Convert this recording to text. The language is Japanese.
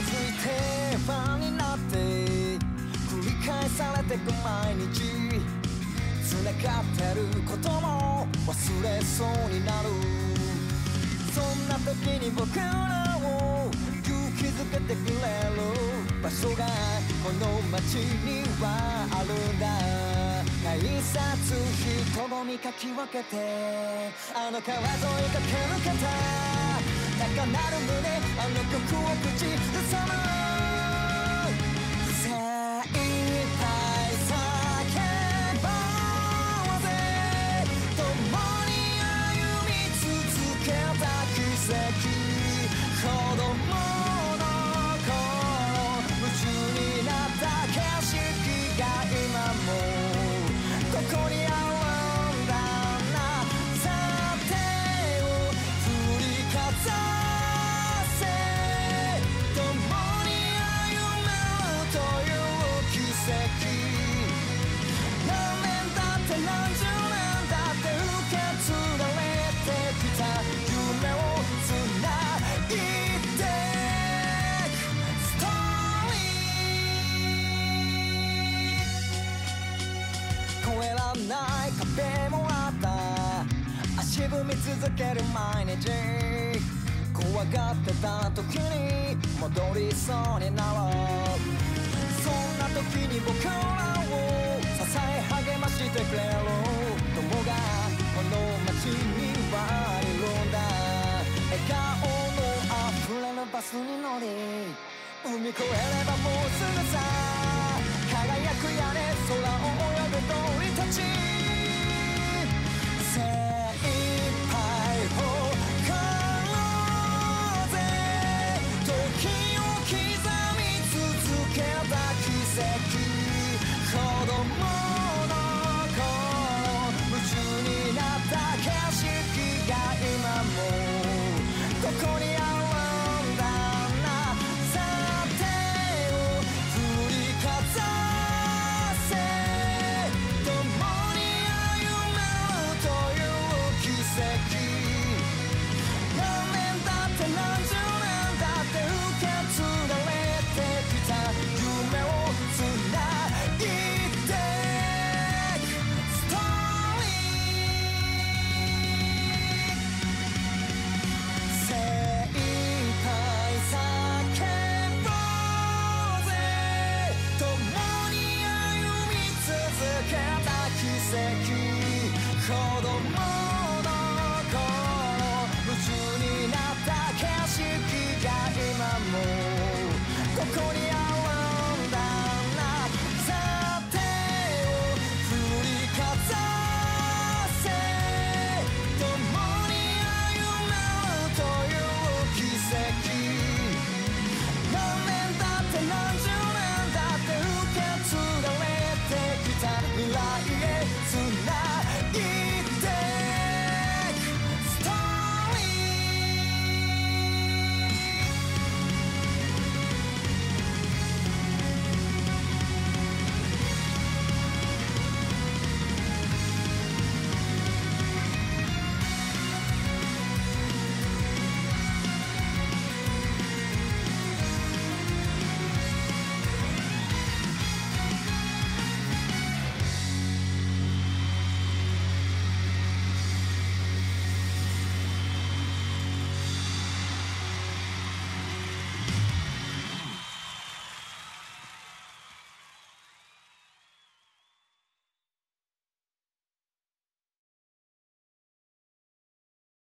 づいてファンになって繰り返されてく毎日。繋がってることも忘れそうになる。そんな時に僕らを勇気づけてくれる。場所がこの街にはあるんだ。改札人混みかき分けてあの川沿い駆け抜けた。高鳴る胸あの曲を口ずさむ。ない壁もあった。足踏み続ける毎日。怖がってた時に戻りそうになるそんな時に僕らを支え励ましてくれる。友がこの街にはいるんだ。笑顔の溢れるバスに乗り海越えればもうすぐさ。輝く屋根空を泳ぐ鳥たち。world. に